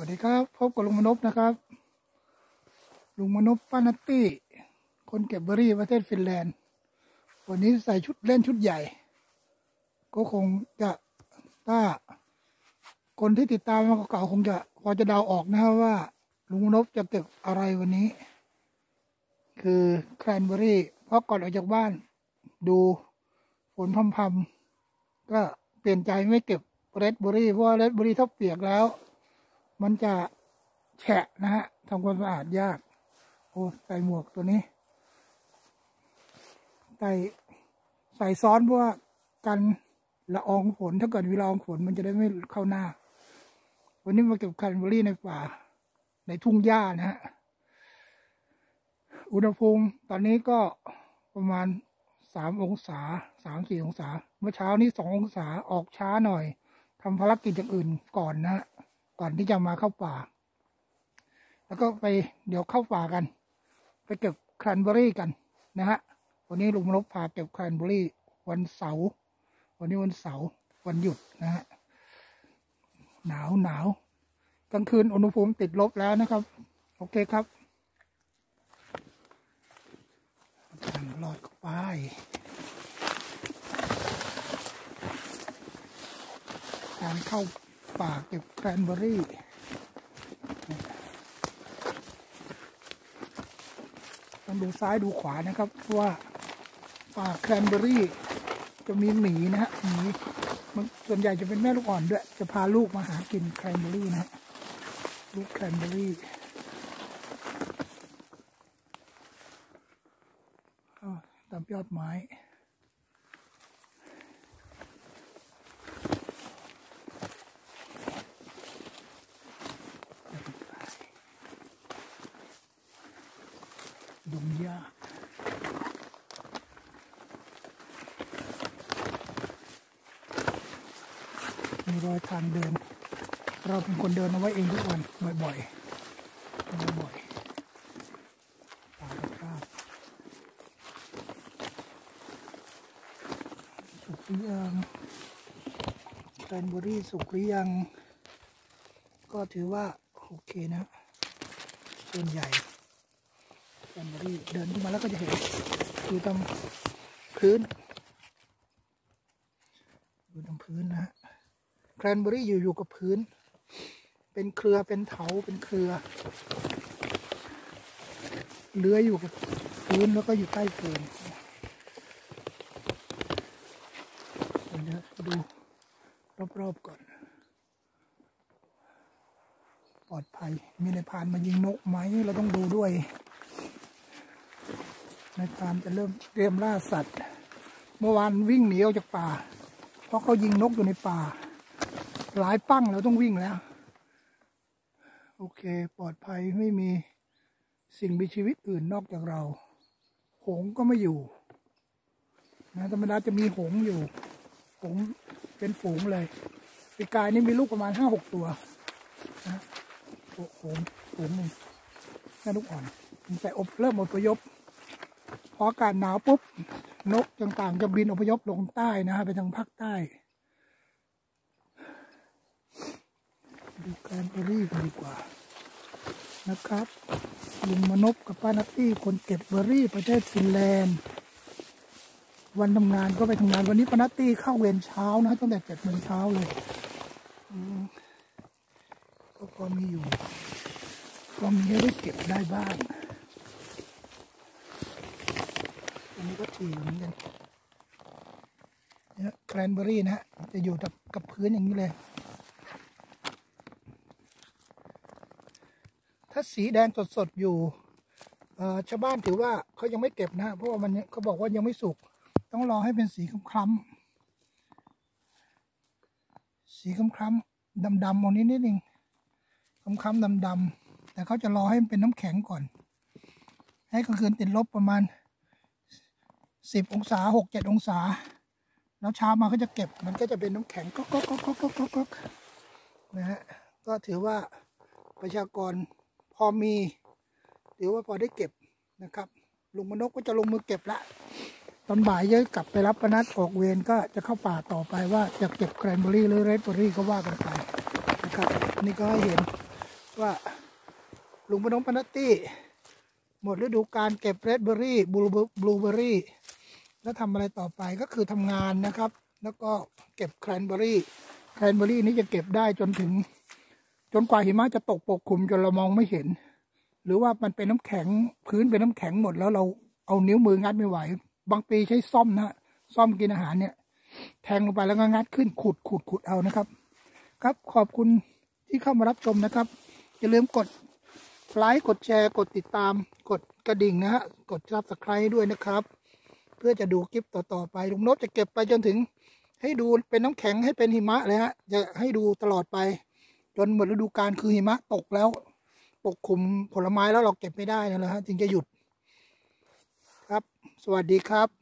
สวัสดีครับ พบกับลุงมนพนะครับ ลุงมนพป้านัตตี้ คนเก็บเบอร์รี่ประเทศฟินแลนด์ วันนี้ใส่ชุดเล่นชุดใหญ่ ก็คงจะถ้า คนที่ติดตามมาเก่าคงจะพอจะเดาออกนะครับว่า ลุงมนพจะเก็บอะไรวันนี้ คือแครนเบอร์รี่ เพราะก่อนออกจากบ้าน ดูฝนพรำๆก็เปลี่ยนใจไม่เก็บเรดเบอร์รี่เพราะเรดเบอร์รี่ถ้าเปียกแล้ว มันจะแฉะนะฮะทำความสะอาดยาก โอ้ใส่หมวกตัวนี้ ใส่ใส่ซ้อนเพราะว่ากันละอองฝนถ้าเกิดมีละอองฝนมันจะได้ไม่เข้าหน้า วันนี้มาเก็บแครนเบอร์รี่ในป่า ในทุ่งหญ้านะฮะ อุณหภูมิตอนนี้ก็ประมาณสามองศาสามสี่องศา เมื่อเช้านี้สององศาออกช้าหน่อยทำภารกิจอย่างอื่นก่อนนะฮะ ก่อนที่จะมาเข้าป่า แล้วก็ไปเดี๋ยวเข้าป่ากัน ไปเก็บแครนเบอรี่กันนะฮะวันนี้ลุงมนพพาเก็บแครนเบอรี่วันเสาร์วันนี้วันเสาร์วันหยุดนะฮะหนาวหนาวกลางคืนอุณหภูมิติดลบแล้วนะครับ โอเคครับทางลอดเข้าไปการเข้า ป่าเก็บแครนเบอรี่ต้องดูซ้ายดูขวานะครับว่าป่าแครนเบอรี่ จะมีหมีนะฮะหมีมันส่วนใหญ่จะเป็นแม่ลูกอ่อนด้วย จะพาลูกมาหากินแครนเบอรี่นะฮะลูกแครนเบอรี่ตามยอดไม้ ดงหญ้ามีรอยทางเดิน เราเป็นคนเดินเอาไว้เองทุกวันบ่อยๆบ่อยๆตามภาพสุกหรือยังแคนเบอรี่สุกหรือยัง ก็ถือว่า โอเคนะ ส่วนใหญ่ แครนเบอรี่เดินขึ้นมาแล้วก็จะเห็นอยู่ตรงพื้นอยู่ตรงพื้นนะฮะแครนเบอรี่อยู่อยู่กับพื้น เป็นเครือเป็นเถาเป็นเครือเลื้อยอยู่กับพื้นแล้วก็อยู่ใต้เฟืนเดี๋ยวดูรอบๆก่อน ปลอดภัย มีในพานมายิงนกไหมเราต้องดูด้วย ในการจะเริ่มเตรียมล่าสัตว์ เมื่อวานวิ่งหนีออกจากป่า เพราะเขายิงนกอยู่ในป่า หลายปั้งเราต้องวิ่งแล้ว โอเค ปลอดภัยไม่มีสิ่งมีชีวิตอื่นนอกจากเรา หงก็ไม่อยู่นะธรรมดาจะมีหงอยู่ หงเป็นฝูงเลยปีกายนี่มีลูกประมาณห้าหกตัวนะโอ้โหงฝูงหนึ่งแม่ลูกอ่อนใส่อบเริ่มอพยพ พออากาศหนาวปุ๊บ นกต่างๆ จะบินอพยพลงใต้นะฮะไปทางภาคใต้ดูแกรนเบอรี่กันดีกว่านะครับลุงมนพกับป้านัตตี้คนเก็บเบอรี่ประเทศฟินแลนด์ วันทำงานก็ไปทำงานวันนี้ป้านัตตี้เข้าเวรเช้านะตั้งแต่เจ็ดโมงเช้าเลยก็พอมีอยู่ ก็มีให้ได้เก็บได้บ้าง อันนี้ก็ถี่เหมือนกันเนี่ยแครนเบอรี่นะฮะ จะอยู่กับกับพื้นอย่างนี้เลย ถ้าสีแดงสดๆอยู่ชาวบ้านถือว่าเขายังไม่เก็บนะ เพราะว่ามันเขาบอกว่ายังไม่สุก ต้องรอให้เป็นสีคล้ำๆสีคล้ำๆดำๆมองนิดนิดนึงคล้ำๆดำๆแต่เขาจะรอให้มันเป็นน้ำแข็งก่อน ให้กลางคืนติดลบประมาณ สิบองศาหกเจ็ดองศา แล้วเช้ามาก็จะเก็บมันก็จะเป็นน้ำแข็งก็ก็ก็ก็ก็ก็ก็นะฮะก็ถือว่าประชากรพอมีถือว่าพอได้เก็บนะครับลุงมนกก็จะลงมือเก็บละตอนบ่ายเยอะกลับไปรับปนัดออกเวรก็จะเข้าป่าต่อไปว่าจะเก็บแครนเบอรี่หรือ red berry ก็ว่ากันไปนะครับ นี่ก็เห็นว่าลุงพนมปนตตี้หมดฤดูการเก็บ red berry บลูบลูเบอร์ รี่แล้วทำอะไรต่อไปก็คือทำงานนะครับ แล้วก็เก็บแครนเบอร์รี่แครนเบอร์รี่นี้จะเก็บได้จนถึง จนกว่าหิมะจะตกปกคลุมจนเรามองไม่เห็น หรือว่ามันเป็นน้ำแข็งพื้นเป็นน้ำแข็งหมดแล้วเราเอานิ้วมืองัดไม่ไหว บางปีใช้ส้อมนะส้อมกินอาหารเนี่ย แทงลงไปแล้วก็งัดขึ้นขุดขุดขุดเอานะครับ ครับขอบคุณที่เข้ามารับชมนะครับ อย่าลืมกดไลค์กดแชร์ กดติดตาม กดกระดิ่งนะฮะ กด subscribe ด้วยนะครับ เพื่อจะดูคลิปต่อๆไปลุงนพจะเก็บไปจนถึง ให้ดูเป็นน้ำแข็งให้เป็นหิมะเลยฮะ จะให้ดูตลอดไป จนหมดฤดูกาลคือหิมะตกแล้ว ปกคลุมผลไม้แล้วเราเก็บไม่ได้นั่นแหละฮะจึงจะหยุดครับ สวัสดีครับ